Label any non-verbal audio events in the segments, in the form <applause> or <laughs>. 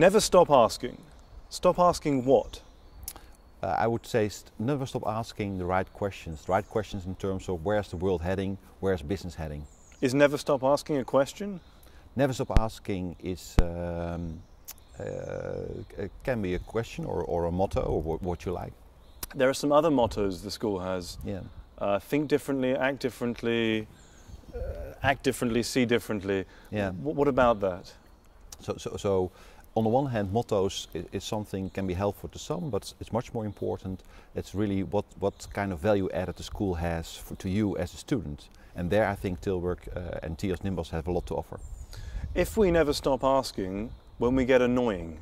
Never stop asking. Stop asking what? Uh, I would say st- never stop asking the right questions. The right questions in terms of where's the world heading, where's business heading. Is never stop asking a question? Never stop asking is um, uh, can be a question or, or a motto or what, what you like. There are some other mottos the school has. Yeah. Uh, think differently, act differently, uh, act differently, see differently. Yeah. W- what about that? So, so, so on the one hand, mottos is, is, something can be helpful to some, but it's much more important. It's really what, what kind of value added the school has for, to you as a student. And there, I think Tilburg uh, and TiasNimbas have a lot to offer. If we never stop asking, when we get annoying,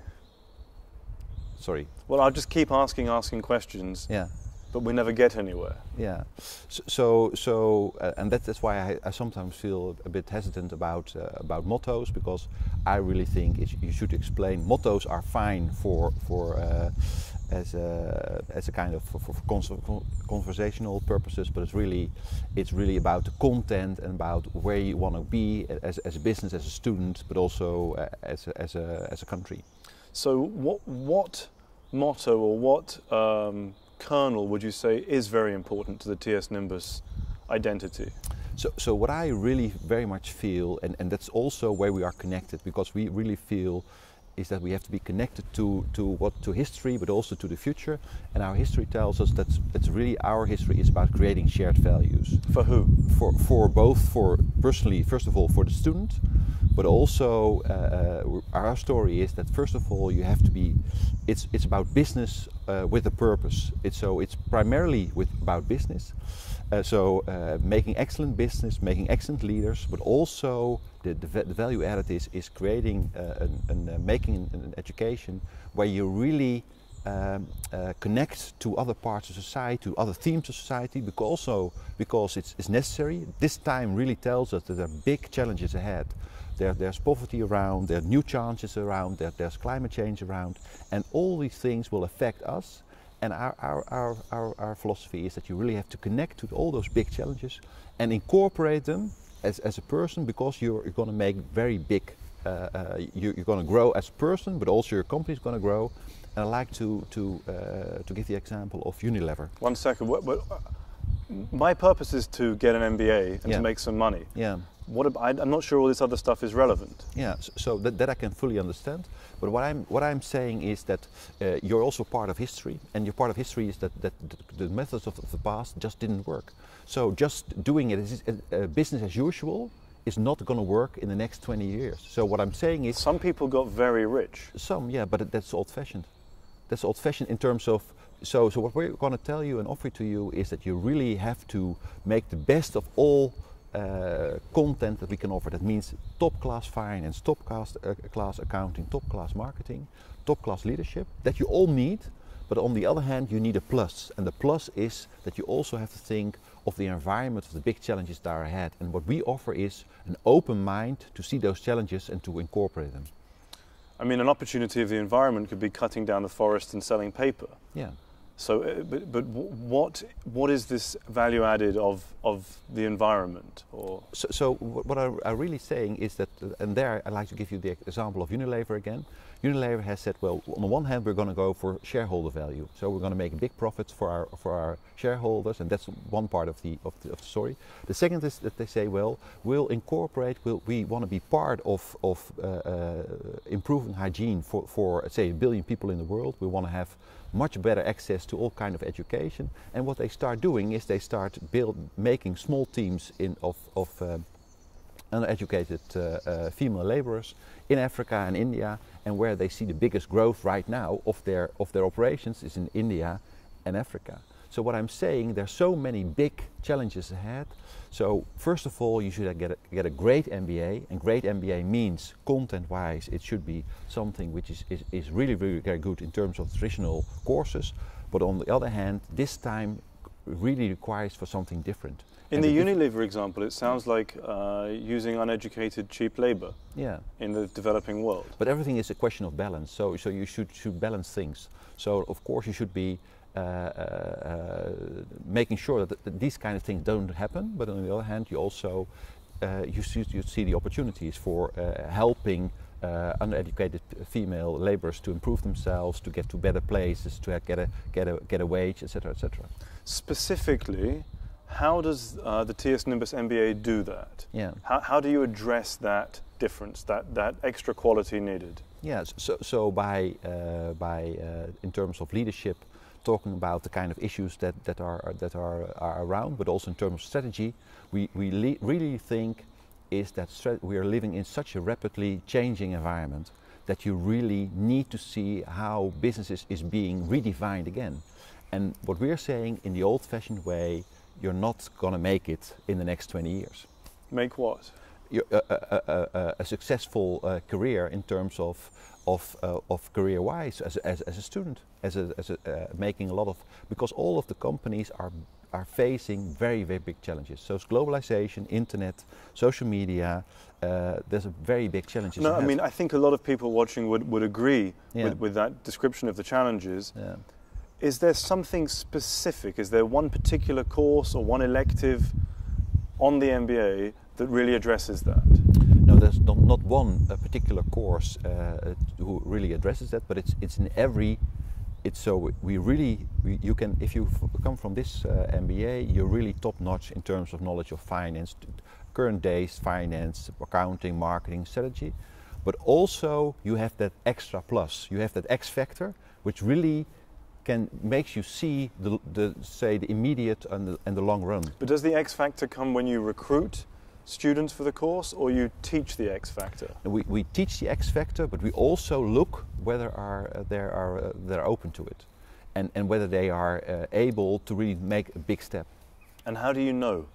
sorry. Well, I'll just keep asking, asking questions. Yeah. But we never get anywhere. Yeah. So, so, uh, and that, that's why I, I, sometimes feel a bit hesitant about uh, about mottos because I really think you should explain. Mottos are fine for for uh, as a as a kind of for, for conversational purposes, but it's really it's really about the content and about where you want to be as, as a business, as a student, but also uh, as a, as a as a country. So what what motto or what um, kernel would you say is very important to the TiasNimbas identity? So, so what I really very much feel, and, and that's also where we are connected, because we really feel is that we have to be connected to, to what to history but also to the future. And our history tells us that that's really our history is about creating shared values. For who? For for both for personally first of all for the student but also uh, our story is that first of all you have to be it's it's about business uh, with a purpose it's so it's primarily with about business uh, so uh, making excellent business, making excellent leaders, but also the, the, the value added is, is creating uh, and uh, making an, an, education where you really um, uh, connect to other parts of society, to other themes of society, because also because it's, it's necessary. This time really tells us that there are big challenges ahead. There, there's poverty around, there are new challenges around, there, there's climate change around, and all these things will affect us and our, our, our, our, our philosophy is that you really have to connect to all those big challenges and incorporate them as, as a person because you're, you're going to make very big, uh, uh, you, are going to grow as a person, but also your company is going to grow. And I like to, to, uh, to give the example of Unilever. One second. What, what, my purpose is to get an MBA and yeah. to make some money. Yeah. What I'm not sure all this other stuff is relevant. Yeah, so that, that I can fully understand. But what I'm what I'm saying is that uh, you're also part of history, and your part of history is that that the, the methods of the past just didn't work. So just doing it as uh, business as usual is not going to work in the next 20 years. So what I'm saying is some people got very rich. Some, yeah, but that's old-fashioned. That's old-fashioned in terms of so, so what we're going to tell you and offer to you is that you really have to make the best of all uh, content that we can offer. That means top class finance, top class, uh, class accounting, top class marketing, top class leadership that you all need. But on the other hand, you need a plus. And the plus is that you also have to think of the environment of the big challenges that are ahead. And what we offer is an open mind to see those challenges and to incorporate them. I mean, an opportunity of the environment could be cutting down the forest and selling paper. Yeah. So, uh, but, but what what is this value added of of the environment? Or so, so what I, am really saying is that, and there I'd like to give you the example of Unilever again. Unilever has said, well, on the one hand, we're going to go for shareholder value. So we're going to make big profits for our for our shareholders, and that's one part of the of the, of the story. The second is that they say, well, we'll incorporate. We'll, we want to be part of of uh, uh, improving hygiene for for say a billion people in the world. We want to have much better access to all kind of education. And what they start doing is they start build making small teams in of of uh, uneducated uh, uh, female laborers in Africa and India, and where they see the biggest growth right now of their of their operations is in India and Africa. So what I'm saying, there's so many big challenges ahead. So first of all, you should get a, get a great MBA, and great MBA means content-wise, it should be something which is, is, is really, really very good in terms of traditional courses. But on the other hand, this time really requires for something different. In the Unilever example, it sounds like uh, using uneducated, cheap labor yeah. in the developing world. But everything is a question of balance. So, so you should, should balance things. So, of course, you should be uh, uh, uh making sure that, that, these kind of things don't happen. But on the other hand, you also uh, you, see, you see the opportunities for uh, helping uh, uneducated female laborers to improve themselves, to get to better places, to get a get a get a wage, etc., etc. Specifically, how does uh, the TiasNimbas MBA do that? Yeah. How, how do you address that difference, that, that extra quality needed? Yes. So so by uh, by uh, in terms of leadership, talking about the kind of issues that that are that are, are around, but also in terms of strategy, we we really think is that we are living in such a rapidly changing environment that you really need to see how businesses is being redefined again. And what we're saying in the old-fashioned way, you're not going to make it in the next 20 years. Make what? A, a, a, a, successful uh, career in terms of of, uh, of career-wise as, as, as, a student, as, a, as a, uh, making a lot of because all of the companies are are facing very, very big challenges. So it's globalization, internet, social media, uh, there's a very big challenges. No, I mean, I think a lot of people watching would, would agree yeah. with, with, that description of the challenges. Yeah. Is there something specific? Is there one particular course or one elective on the MBA that really addresses that? No, there's not, not one particular course uh, who really addresses that, but it's, it's in every it's so we really we, you can if you come from this uh, MBA you're really top notch in terms of knowledge of finance current days finance accounting marketing strategy. But also you have that extra plus. You have that X factor which really can makes you see the, the say the immediate and the, and the long run. But does the X factor come when you recruit students for the course or you teach the X factor? We, we teach the X factor, but we also look whether are, uh, they are uh, they're open to it and, and whether they are uh, able to really make a big step. And how do you know?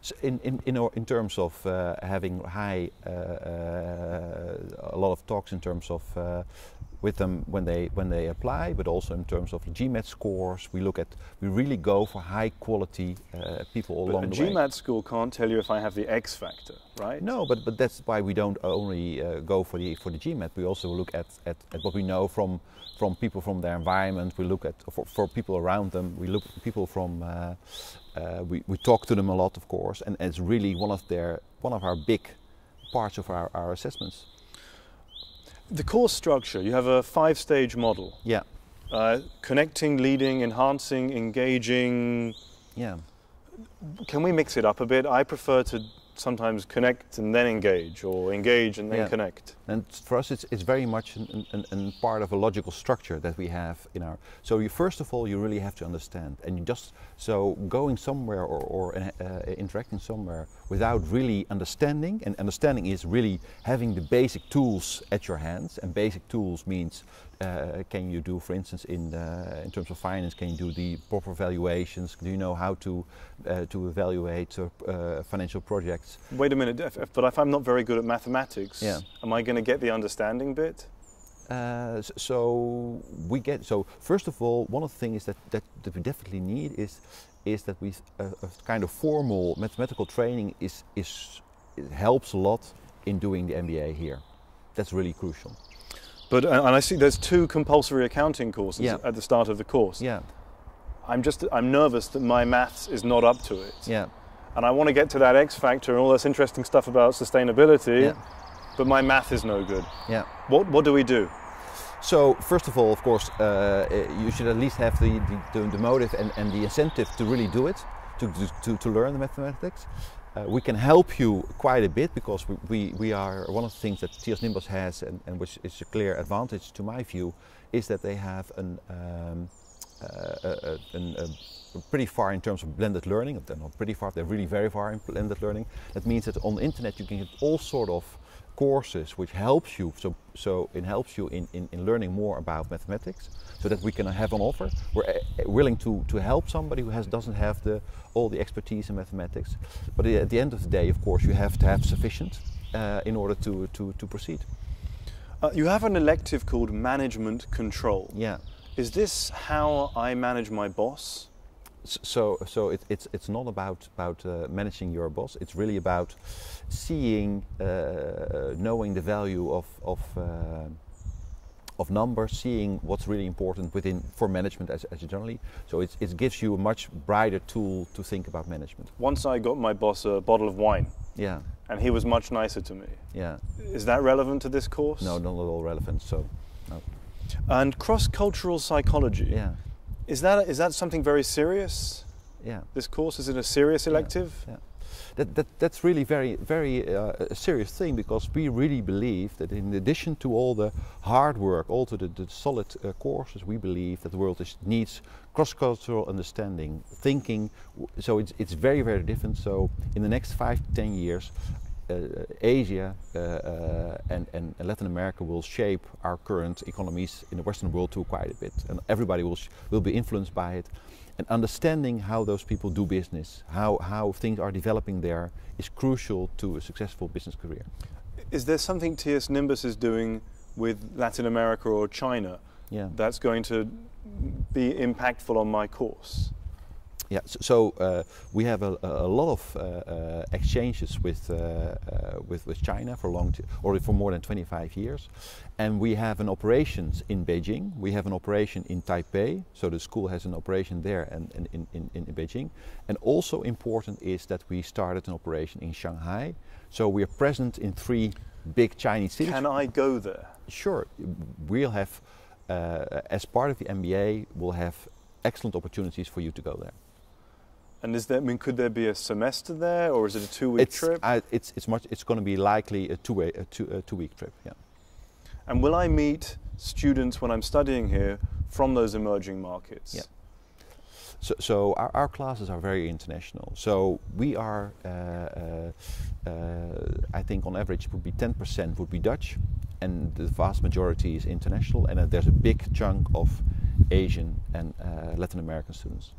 So in, in, in, in terms of uh, having high, uh, uh, a lot of talks in terms of with them when they when they apply, but also in terms of GMAT scores. We look at we really go for high quality uh, people but along the GMAT way. GMAT score can't tell you if I have the X factor, right? No, but but that's why we don't only uh, go for the for the GMAT. We also look at, at, at what we know from from people from their environment. We look at for, for people around them. We look at people from. Uh, we, we talk to them a lot, of course, and, and it's really one of their one of our big parts of our, our assessments. The course structure, you have a five stage model. Yeah. Uh, connecting, leading, enhancing, engaging. Yeah. Can we mix it up a bit? I prefer to sometimes connect and then engage, or engage and then yeah. connect. And for us, it's, it's very much an, an, an, part of a logical structure that we have in our. So you first of all, you really have to understand, and you just so going somewhere or, or uh, interacting somewhere without really understanding, and understanding is really having the basic tools at your hands, and basic tools means uh, can you do, for instance, in uh, in terms of finance, can you do the proper valuations? Do you know how to uh, to evaluate uh, financial projects? Wait a minute, if, but if I'm not very good at mathematics, yeah. am I going to get the understanding bit? Uh, so we get so first of all, one of the things that, that, that we definitely need is is that we a kind of formal mathematical training is is helps a lot in doing the MBA here. That's really crucial. But uh, and I see there's two compulsory accounting courses yeah. at the start of the course. Yeah. I'm just I'm nervous that my maths is not up to it. Yeah. And I want to get to that X factor and all this interesting stuff about sustainability. Yeah. But my math is no good. Yeah. What what do we do? So first of all, of course, uh, you should at least have the, the, the, motive and, and the incentive to really do it, to, to, to learn the mathematics. Uh, we can help you quite a bit because we, we, we, are one of the things that TiasNimbas has and, and, which is a clear advantage to my view is that they have an, um, uh, a, a, a, pretty far in terms of blended learning. They're not pretty far; they're really very far in blended learning. That means that on the internet you can get all sort of courses which helps you so so it helps you in, in, in, learning more about mathematics so that we can have an offer. We're uh, willing to, to help somebody who has doesn't have the all the expertise in mathematics. But at the end of the day of course you have to have sufficient uh, in order to, to, to proceed. Uh, you have an elective called management control. Yeah. Is this how i manage my boss so so it, it's it's not about about uh, managing your boss. It's really about seeing, uh, knowing the value of of uh, of numbers, seeing what's really important within for management as, as generally. So it, it gives you a much brighter tool to think about management. Once I got my boss a bottle of wine. Yeah. and he was much nicer to me. Yeah. Is that relevant to this course? No, not at all relevant. So, no. And cross-cultural psychology. Yeah. Is that is that something very serious? Yeah. This course is it a serious elective? Yeah. That, that, that's really very very uh, a serious thing because we really believe that in addition to all the hard work, all to the, the solid uh, courses, we believe that the world is, needs cross-cultural understanding, thinking. So it's, it's very very different. So in the next five to ten years, Asia uh, uh, and, and Latin America will shape our current economies in the Western world to quite a bit, and everybody will will be influenced by it and understanding how those people do business, how, how things are developing there, is crucial to a successful business career. Is there something TiasNimbas is doing with Latin America or China yeah. that's going to be impactful on my course? Yeah, so, uh, we have a, a lot of uh, uh, exchanges with, uh, uh, with, with China for long, or for more than 25 years, and we have an operations in Beijing. We have an operation in Taipei, so the school has an operation there and, and in, in, in Beijing. And also important is that we started an operation in Shanghai. So we are present in three big Chinese cities. Can I go there? Sure, we'll have, uh, as part of the MBA, we'll have excellent opportunities for you to go there. And is there, I mean, could there be a semester there, or is it a two-week it's, trip? Uh, it's it's much. It's going to be likely a two-way, a, two, a two-week trip. Yeah. And will I meet students when I'm studying here from those emerging markets? Yeah. So, so our, our classes are very international. So we are, uh, uh, uh, I think, on average, would be 10% would be Dutch, and the vast majority is international. And uh, there's a big chunk of Asian and uh, Latin American students.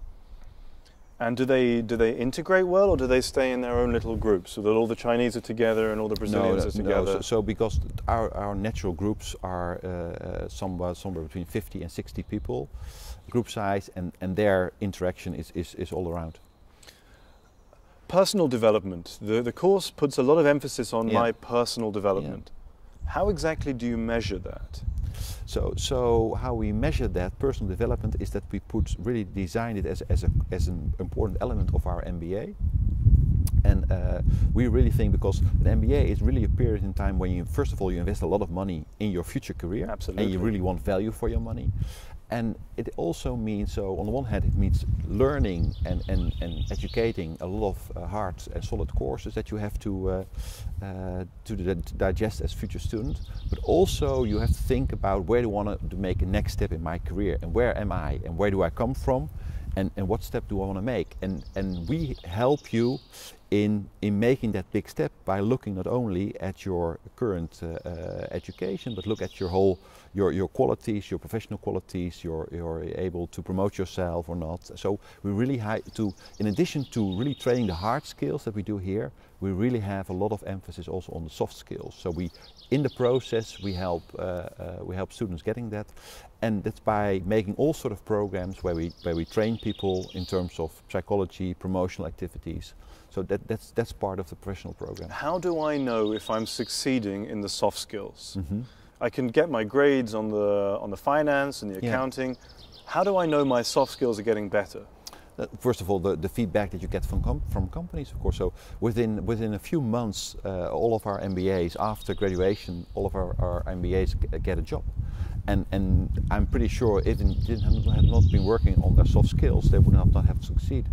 And do they do they integrate well, or do they stay in their own little groups, so that all the Chinese are together and all the Brazilians no, are together? No, so, so, because our, our natural groups are uh, uh, somewhere somewhere between 50 and 60 people, group size, and, and their interaction is, is, is all around. Personal development. The the course puts a lot of emphasis on Yeah. my personal development. How exactly do you measure that? So, so how we measure that personal development is that we put really design it as, as, a, as an important element of our MBA. And uh, we really think because an MBA is really a period in time when you, first of all, you invest a lot of money in your future career. Absolutely. And you really want value for your money. And it also means, so on the one hand, it means learning and, and, and educating a lot of uh, hard and solid courses that you have to, uh, uh, to di- digest as future student. But also you have to think about where do I want to make a next step in my career and where am I and where do I come from and, and what step do I want to make? And, and we help you in, in making that big step by looking not only at your current uh, uh, education, but look at your whole, your, your qualities, your professional qualities, you're, you're able to promote yourself or not. So we really have to, in addition to really training the hard skills that we do here, we really have a lot of emphasis also on the soft skills. So we, in the process, we help, uh, uh, we help students getting that. And that's by making all sort of programs where we, where we train people in terms of psychology, promotional activities. So that, that's, that's part of the professional program. How do I know if I'm succeeding in the soft skills? Mhm. I can get my grades on the on the finance and the Yeah. accounting. How do I know my soft skills are getting better? Uh, first of all, the, the feedback that you get from, com- from companies, of course. So within, within a few months, uh, all of our MBAs, after graduation, all of our, our MBAs get a job. And, and I'm pretty sure if they didn't have had not been working on their soft skills, they would not, not have succeeded.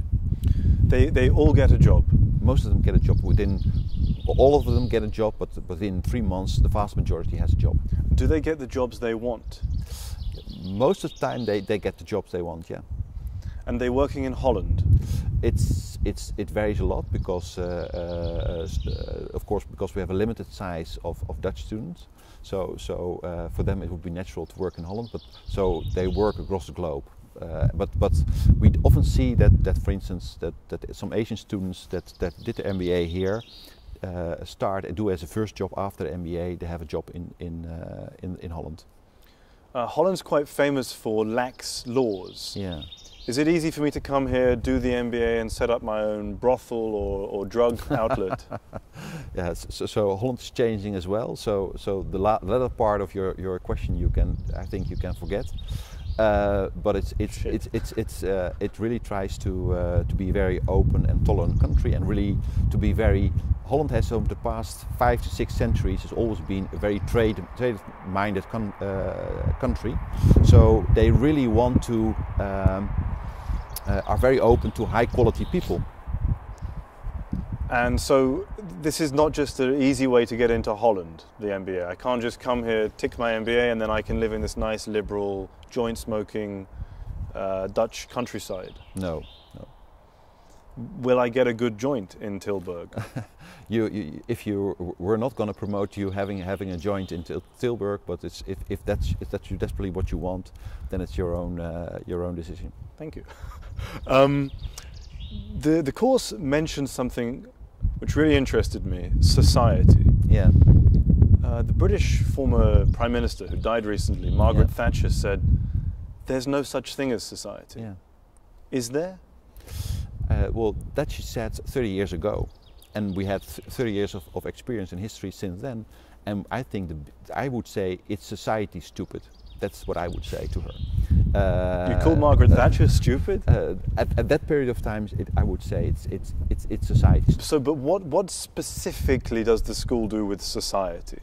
They they all get a job. Most of them get a job within, all of them get a job, but within three months, the vast majority has a job. Do they get the jobs they want? Most of the time, they, they get the jobs they want, yeah. And they're working in Holland. It's it's it varies a lot because uh, uh, uh, of course because we have a limited size of, of Dutch students. So so uh, for them it would be natural to work in Holland, but so they work across the globe. Uh, but but we often see that that for instance that, that some Asian students that, that did the MBA here uh, start and do as a first job after the MBA they have a job in in uh, in, in Holland. Uh, Holland's quite famous for lax laws. Yeah. Is it easy for me to come here, do the MBA, and set up my own brothel or, or drug <laughs> outlet? Yeah, so, so Holland's changing as well. So, so the la- latter part of your, your question, you can, I think, you can forget. Uh, but it's it's Shit. it's it's it's uh, it really tries to uh, to be a very open and tolerant country and really to be very Holland has over the past five to six centuries has always been a very trade trade minded con- uh, country so they really want to um, uh, are very open to high quality people And so this is not just an easy way to get into Holland, the MBA. I can't just come here, tick my MBA, and then I can live in this nice liberal, joint smoking uh, Dutch countryside. no no. Will I get a good joint in Tilburg? <laughs> you, you if you we're not going to promote you having having a joint in Til- Tilburg but it's if, if that's if that's you desperately what you want then it's your own uh, your own decision Thank you. <laughs> um, the, the course mentions something which really interested me society. yeah Uh, the British former Prime Minister who died recently, Margaret Yeah. Thatcher, said, There's no such thing as society. yeah Is there? Uh, well, that she said 30 years ago, and we had 30 years of, of experience in history since then. And I think the, I would say it's society stupid. That's what I would say to her. Uh, You call Margaret uh, Thatcher stupid? Uh, at, at that period of time, it, I would say it's it's it's it's society. So, but what, what specifically does the school do with society?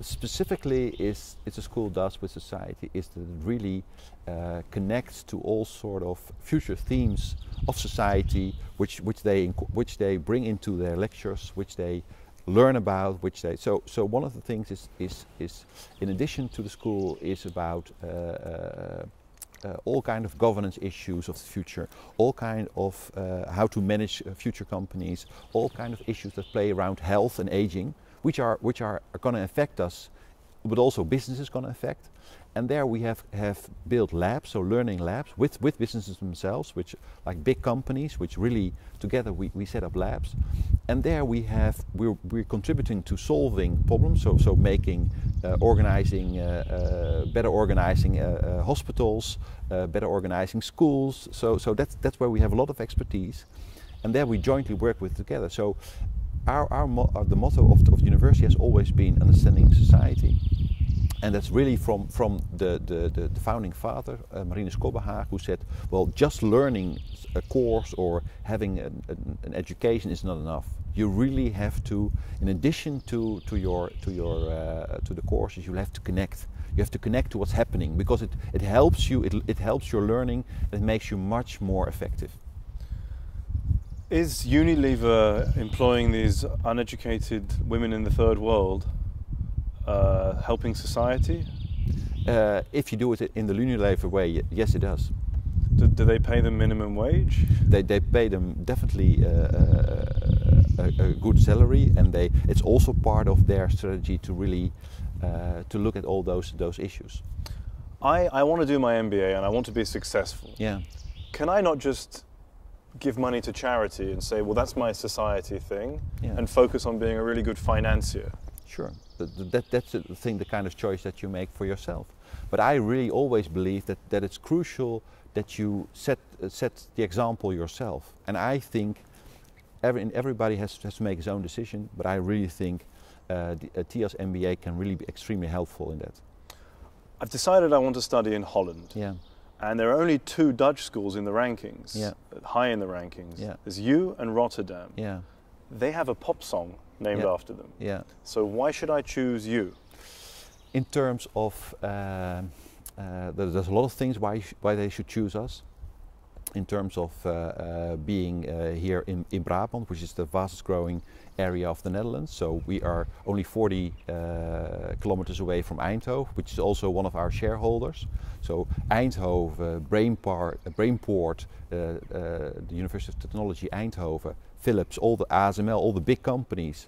Specifically is it's a school does with society is that it really uh, connects to all sort of future themes of society which which they which they bring into their lectures which they learn about which they so so one of the things is is is in addition to the school is about uh, uh, all kind of governance issues of the future, all kind of uh, how to manage uh, future companies, all kind of issues that play around health and aging, which are which are, are going to affect us, but also business is going to affect. And there we have, have built labs, so learning labs with, with businesses themselves, which like big companies, which really together we, we set up labs. And there we have we're, we're contributing to solving problems, so so making, uh, organizing, uh, uh, better organizing uh, uh, hospitals, uh, better organizing schools. So so that's that's where we have a lot of expertise, and there we jointly work with together. So our, our the motto of the, of the university has always been understanding society and that's really from, from the, the, the, the founding father, uh, Martinus Cobbenhagen, who said, well, just learning a course or having an, an, an education is not enough. You really have to, in addition to, to, your, to, your, uh, to the courses, you have to connect. You have to connect to what's happening because it, it helps you, it, it helps your learning, it makes you much more effective. Is Unilever employing these uneducated women in the third world uh, helping society? Uh, if you do it in the Unilever way, yes, it does. Do, do they pay them minimum wage? they, they pay them definitely uh, uh, a, a good salary and they it's also part of their strategy to really uh, to look at all those those issues I, I want to do my MBA and I want to be successful. yeah Can I not just give money to charity and say, well, that's my society thing, Yeah. and focus on being a really good financier? Sure Th- th- that, that's the thing the kind of choice that you make for yourself but i really always believe that, that it's crucial that you set uh, set the example yourself and i think every, everybody has, has to make his own decision but i really think uh, the, a TIAS MBA can really be extremely helpful in that. I've decided I want to study in Holland. Yeah, And there are only two Dutch schools in the rankings, Yeah. uh, high in the rankings. Yeah. There's you and Rotterdam. yeah, They have a pop song named Yeah. after them. yeah. So why should I choose you? in terms of um, uh, there's a lot of things why why they should choose us in terms of uh, uh, being uh, here in, in Brabant which is the fastest growing area of the Netherlands so we are only 40 uh, kilometers away from Eindhoven which is also one of our shareholders so Eindhoven Brainpar, uh, Brainport uh, uh, the University of Technology Eindhoven Philips all the ASML all the big companies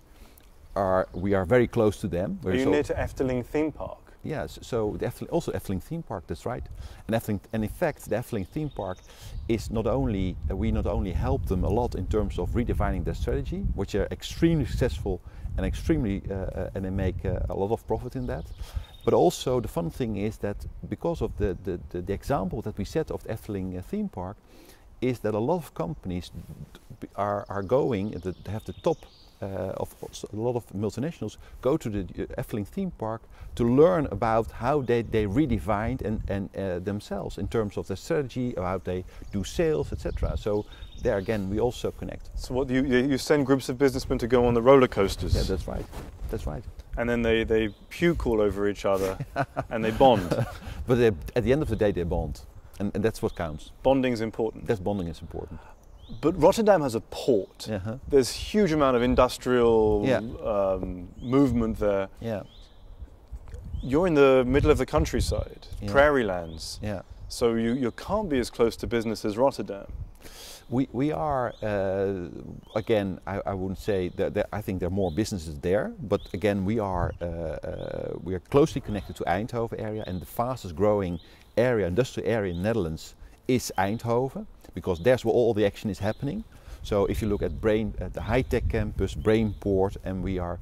are we are very close to them Are We're you so- near to Efteling theme park? Yes, so the Efteling, also Efteling theme park. That's right. And Efteling, and in fact, the Efteling theme park is not only uh, we not only help them a lot in terms of redefining their strategy, which are extremely successful and extremely uh, uh, and they make uh, a lot of profit in that. But also the fun thing is that because of the the, the, the example that we set of the Efteling uh, theme park, is that a lot of companies are are going uh, that have the top uh, of a lot of multinationals go to the uh, Efteling theme park to learn about how they, they redefined and, and uh, themselves in terms of their strategy, how they do sales, etc. So there again, we also connect. So what you you you send groups of businessmen to go on the roller coasters, Yeah, that's right. That's right. and then they, they puke all over each other, and they bond. <laughs> But they, at the end of the day, they bond, and, and that's what counts. Bonding is important. That's bonding is important. But Rotterdam has a port. Yeah. huh? There's huge amount of industrial Yeah. um, movement there. Yeah. You're in the middle of the countryside, Yeah. prairie lands. Yeah. So you, you can't be as close to business as Rotterdam. We, we are, uh, again, I, I wouldn't say that, that I think there are more businesses there, but again, we are, uh, uh, we are closely connected to Eindhoven area and the fastest growing area, industrial area in Netherlands is Eindhoven because that's where all the action is happening. So if you look at Brain, at the high-tech campus, Brainport, and we are,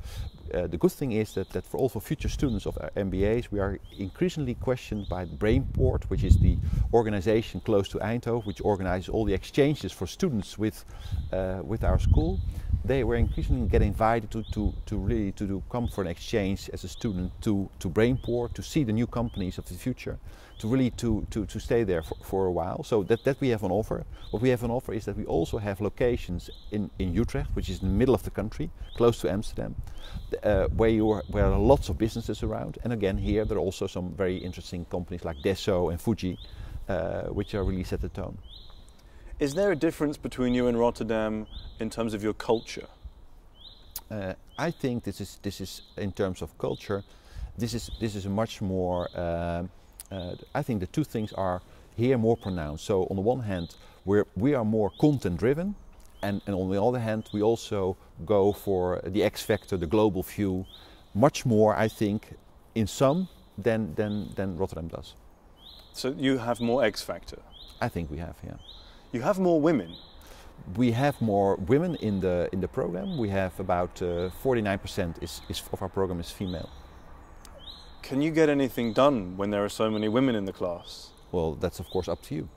uh, the good thing is that, that for also future students of our MBAs, we are increasingly questioned by Brainport, which is the organization close to Eindhoven, which organizes all the exchanges for students with, uh, with our school. They were increasingly get invited to, to, to really to do, come for an exchange as a student to, to Brainport, to see the new companies of the future, to really to, to, to stay there for, for a while. So that, that we have on offer. What we have on offer is that we also have locations in, in Utrecht, which is in the middle of the country, close to Amsterdam, uh, where, you are, where there are lots of businesses around. And again, here there are also some very interesting companies like Deso and Fuji, uh, which are really set the tone. Is there a difference between you and Rotterdam in terms of your culture? Uh, I think this is this is in terms of culture, this is this is a much more. Um, uh, I think the two things are here more pronounced. So on the one hand, we're we are more content driven, and, and on the other hand, we also go for the X factor, the global view, much more. I think in some than than than Rotterdam does. So you have more X factor. I think we have yeah. You have more women. We have more women in the in the program. We have about uh, 49% is, is of our program is female. Can you get anything done when there are so many women in the class? Well, that's of course up to you.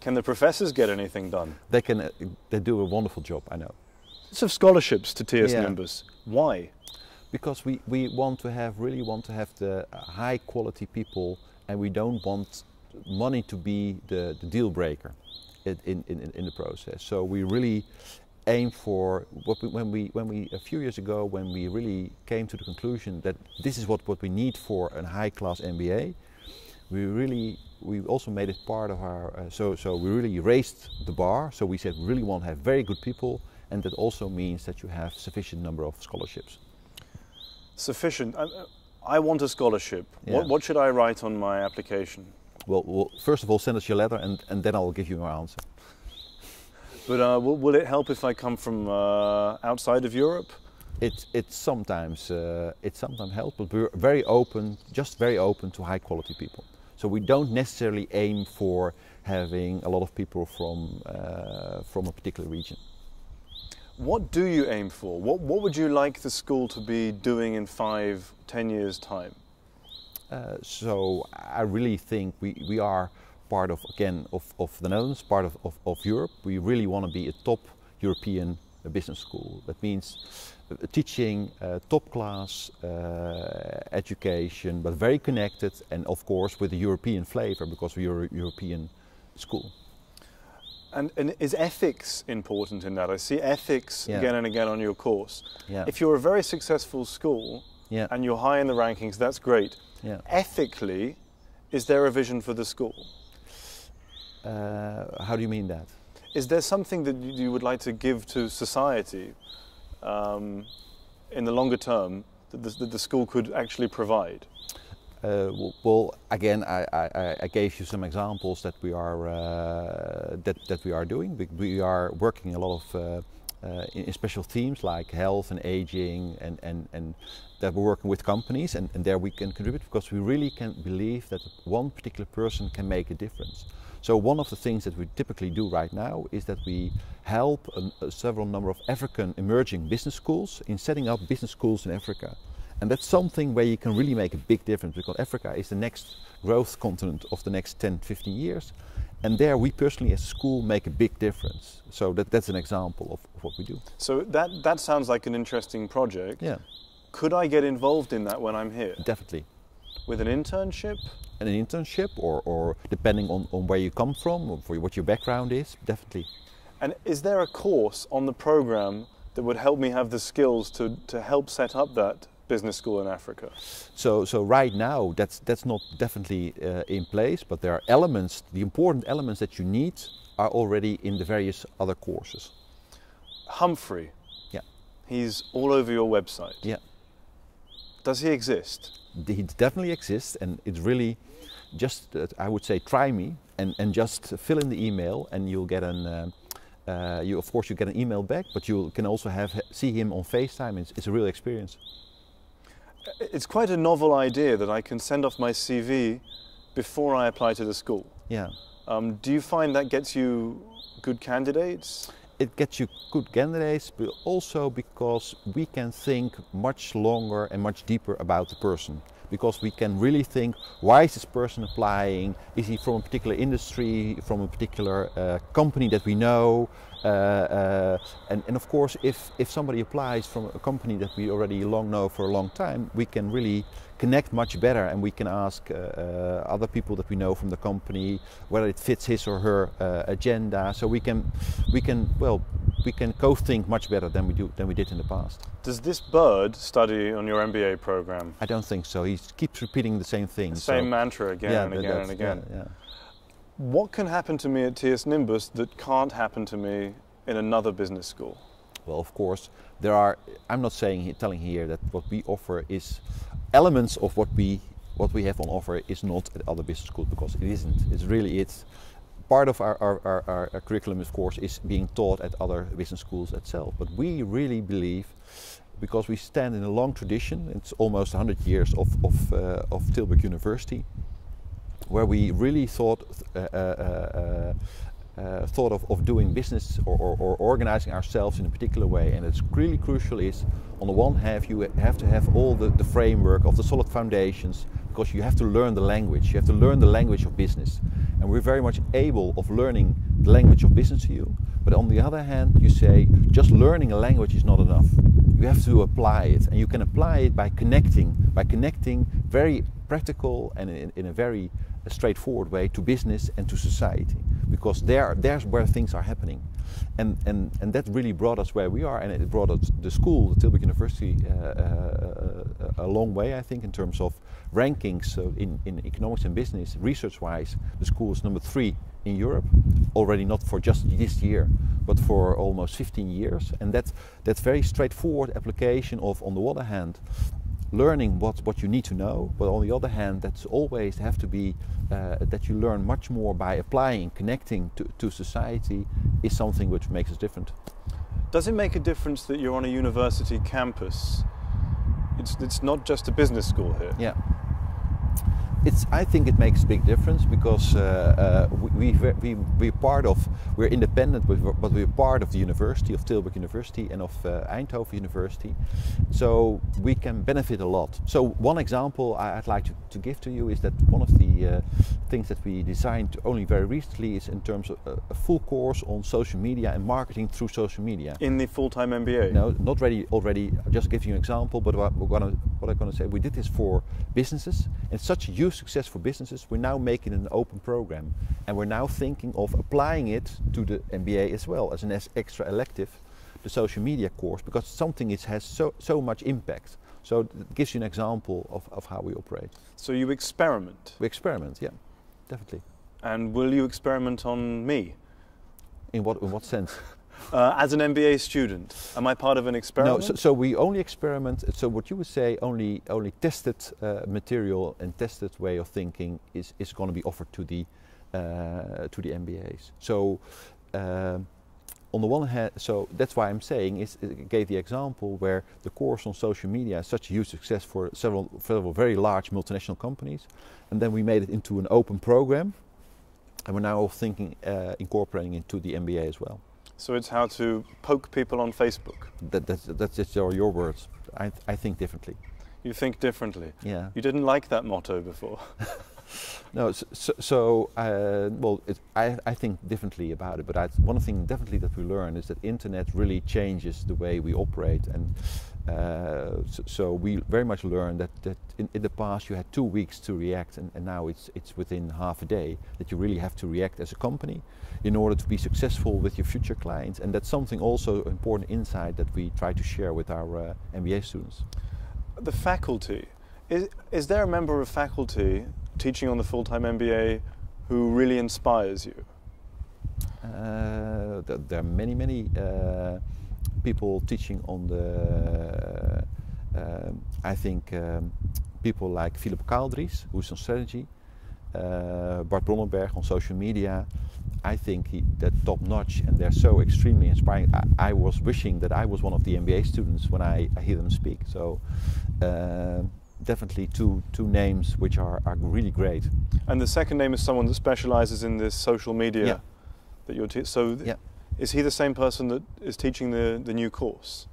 Can the professors get anything done? They can uh, they do a wonderful job, I know. Lots of scholarships to TS Yeah. members. Why? Because we, we want to have really want to have the high quality people and we don't want money to be the, the deal breaker in, in, in, in the process. So we really aim for what we, when we when we a few years ago when we really came to the conclusion that this is what, what we need for a high class MBA, we really we also made it part of our uh, so so we really raised the bar. So we said we really want to have very good people, and that also means that you have sufficient number of scholarships. Sufficient. I, I want a scholarship. Yeah. What, what should I write on my application? Well, well, first of all, send us your letter, and, and then I'll give you my answer. But uh, will, will it help if I come from uh, outside of Europe? It it sometimes uh, it sometimes helps, but we're very open, just very open to high quality people. So we don't necessarily aim for having a lot of people from uh, from a particular region. What do you aim for? What, what would you like the school to be doing in five, ten years' time? Uh, so I really think we, we are part of again of, of the Netherlands, part of, of, of Europe. We really want to be a top European business school. That means uh, teaching uh, top class uh, education, but very connected, and of course with a European flavor because we are a European school. And, and is ethics important in that? I see ethics Yeah. again and again on your course. Yeah, If you're a very successful school yeah, and you're high in the rankings, that's great. Ethically, is there a vision for the school? Uh, how do you mean that? Is there something that you would like to give to society um, in the longer term that the, that the school could actually provide? Uh, well, again, I, I, I- I gave you some examples that we are uh, that, that we are doing. We, we are working a lot of uh, uh, in, in special themes like health and aging, and, and, and that we're working with companies, and, and there we can contribute because we really can believe that one particular person can make a difference. So one of the things that we typically do right now is that we help a, a uh, several number of African emerging business schools in setting up business schools in Africa. And that's something where you can really make a big difference because Africa is the next growth continent of the next 10, 15 years. And there we personally as a school make a big difference. So that, that's an example of, of what we do. So that, that sounds like an interesting project. Yeah, Could I get involved in that when I'm here? definitely. With an internship? And an internship or, or depending on, on where you come from or for what your background is, definitely. And is there a course on the program that would help me have the skills to, to help set up that business school in Africa? So, so right now that's that's not definitely uh, in place, but there are elements, the important elements that you need are already in the various other courses. Humphrey. Yeah. He's all over your website. Yeah. Does he exist? He definitely exists, and it's really just uh, I would say try me and, and just fill in the email, and you'll get an. Uh, uh, you of course you get an email back, but you can also have see him on FaceTime. It's, it's a real experience. It's quite a novel idea that I can send off my CV before I apply to the school. Yeah. Um, do you find that gets you good candidates? It gets you good candidates, but also because we can think much longer and much deeper about the person. Because we can really think, why is this person applying? Is he from a particular industry, from a particular uh, company that we know? Uh, uh, and, and of course, if, if somebody applies from a company that we already long know for a long time, we can really connect much better and we can ask uh, uh, other people that we know from the company whether it fits his or her uh, agenda. So we can, we can, well, we can co-think much better than we do than we did in the past. Does this bird study on your MBA program? I don't think so. He keeps repeating the same thing. The same so mantra again yeah, and again and again. Yeah, yeah. What can happen to me at TiasNimbas that can't happen to me in another business school? Well, of course, there are. I'm not saying telling here that what we offer is elements of what we what we have on offer is not at other business schools because it isn't. It's really it's part of our, our, our, our, curriculum, of course, is being taught at other business schools itself. But we really believe, because we stand in a long tradition, it's almost 100 years of of, uh, of Tilburg University, where we really thought uh, uh, uh, uh, thought of, of doing business or, or, or organizing ourselves in a particular way. And it's really crucial is on the one hand you have to have all the, the framework of the solid foundations because you have to learn the language. You have to learn the language of business. And we're very much able of learning the language of business to you. But on the other hand, you say just learning a language is not enough. You have to apply it, and you can apply it by connecting, by connecting very practical and in, in a very straightforward way to business and to society, because there, there's where things are happening, and, and and that really brought us where we are, and it brought us the school, the Tilburg University, uh, uh, a long way, I think, in terms of rankings. So in, in economics and business, research-wise, the school is number three in Europe, already not for just this year, but for almost 15 years. And that's that's very straightforward application of, on the one hand, learning what, what you need to know, but on the other hand, that's always have to be uh, that you learn much more by applying, connecting to, to society is something which makes us different. Does it make a difference that you're on a university campus? It's, it's not just a business school here. Yeah. It's, I think it makes a big difference because uh, uh, we, we, we, we're part of, we're independent, but we're, but we're part of the university, of Tilburg University and of uh, Eindhoven University. So we can benefit a lot. So one example I'd like to, to give to you is that one of the uh, things that we designed only very recently is in terms of a, a full course on social media and marketing through social media. In the full-time MBA? No, not ready already. I'll just give you an example, but what we're gonna, what I'm going to say, we did this for businesses, and such a huge success for businesses. We're now making an open program, and we're now thinking of applying it to the MBA as well as an as extra elective, the social media course, because something it has so so much impact. So it gives you an example of, of how we operate. So you experiment. We experiment, yeah, definitely. And will you experiment on me? In what in what sense? Uh, as an MBA student, am I part of an experiment? No, so, so we only experiment. So what you would say, only only tested uh, material and tested way of thinking is, is going to be offered to the uh, to the MBAs. So um, on the one hand, so that's why I'm saying is I gave the example where the course on social media is such a huge success for several several very large multinational companies, and then we made it into an open program, and we're now thinking uh, incorporating into the MBA as well. So it's how to poke people on Facebook. That, that's, that's just your, your words. I, I think differently. You think differently. Yeah. You didn't like that motto before. <laughs> No, so, so, uh, well, it, I, I think differently about it. But I, one thing definitely that we learn is that internet really changes the way we operate, and uh, so, so, we very much learned that, that in, in, the past you had two weeks to react, and, and, now it's it's within half a day that you really have to react as a company in order to be successful with your future clients, and that's something also important insight that we try to share with our uh, MBA students. The faculty is is there a member of faculty teaching on the full-time MBA who really inspires you? Uh, there are many, many uh, people teaching on the. Uh, I think um, people like Filip Caeldries, who's on strategy, uh, Bart Bronnenberg on social media. I think he, that top notch, and they're so extremely inspiring. I, I, was wishing that I was one of the MBA students when I, I hear them speak. So uh, definitely two two names which are, are really great. And the second name is someone that specializes in this social media yeah. that you're so yeah. Is he the same person that is teaching the, the new course?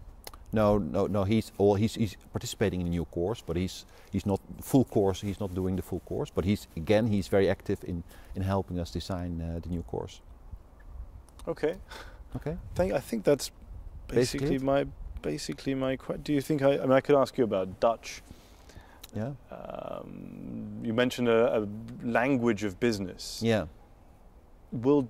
No, no, no. He's well, he's, he's participating in the new course, but he's he's not full course. He's not doing the full course, but he's again he's very active in in helping us design uh, the new course. Okay. Okay. I think I think that's basically, Basically my basically my. Do you think I? I mean, I could ask you about Dutch. Yeah. Um, you mentioned a, a language of business. Yeah. Will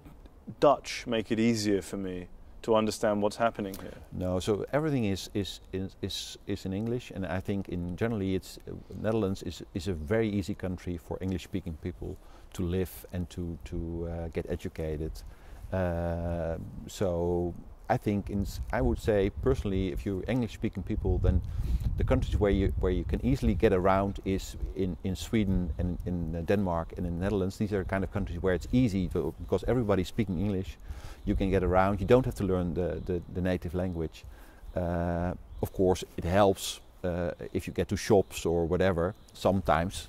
Dutch make it easier for me to understand what's happening here? No, so everything is is is is, is in English, and I think in generally it's uh, Netherlands is is a very easy country for English-speaking people to live and to to uh, get educated. Uh, so I think in I would say personally, if you're English-speaking people, then the countries where you where you can easily get around is in, in Sweden and in uh, Denmark and in the Netherlands. These are kind of countries where it's easy to, because everybody's speaking English. You can get around. You don't have to learn the, the, the native language. Uh, of course, it helps uh, if you get to shops or whatever sometimes,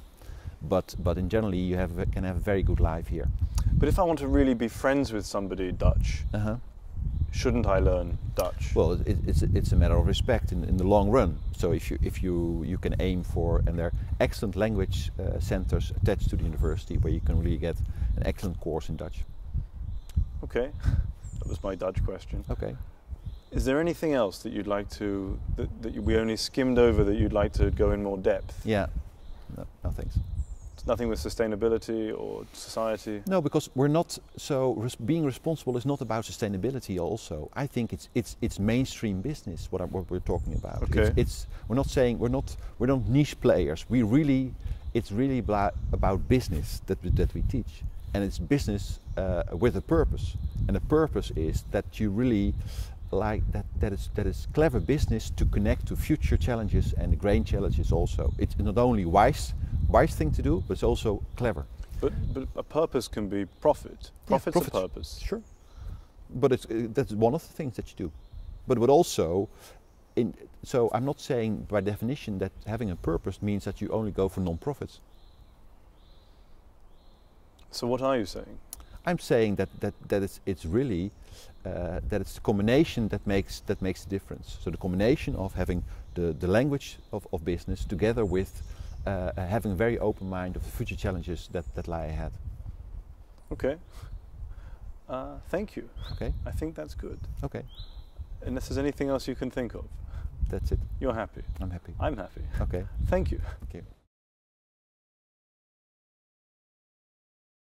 but but in generally you have can have a very good life here. But if I want to really be friends with somebody Dutch, Uh-huh. Shouldn't I learn Dutch? Well, it, it's it's a matter of respect in, in the long run. So if you if you you can aim for and there are excellent language uh, centers attached to the university where you can really get an excellent course in Dutch. Okay, that was my Dutch question. Okay. Is there anything else that you'd like to that, that we only skimmed over that you'd like to go in more depth? Yeah. No, no thanks. It's nothing with sustainability or society. No, because we're not so res- being responsible is not about sustainability. Also, I think it's it's it's mainstream business. What, I, what we're talking about. Okay. It's, it's we're not saying we're not we're not niche players. We really it's really about, business that we, that we teach, and it's business uh, with a purpose. And the purpose is that you really like that that is that is clever business to connect to future challenges and the grain challenges also. It's not only wise wise thing to do, but it's also clever. But, but a purpose can be profit. Profit's profits. a purpose. Sure. But it's, uh, that's one of the things that you do. But but also, in, so I'm not saying by definition that having a purpose means that you only go for non-profits. So what are you saying? I'm saying that that, that it's, it's really uh, that it's the combination that makes that makes the difference. So the combination of having the, the language of, of business together with uh, having a very open mind of the future challenges that, that lie ahead. Okay. Uh, thank you. Okay. I think that's good. Okay. Unless there's anything else you can think of. That's it. You're happy. I'm happy. I'm happy. Okay. Thank you. Thank you.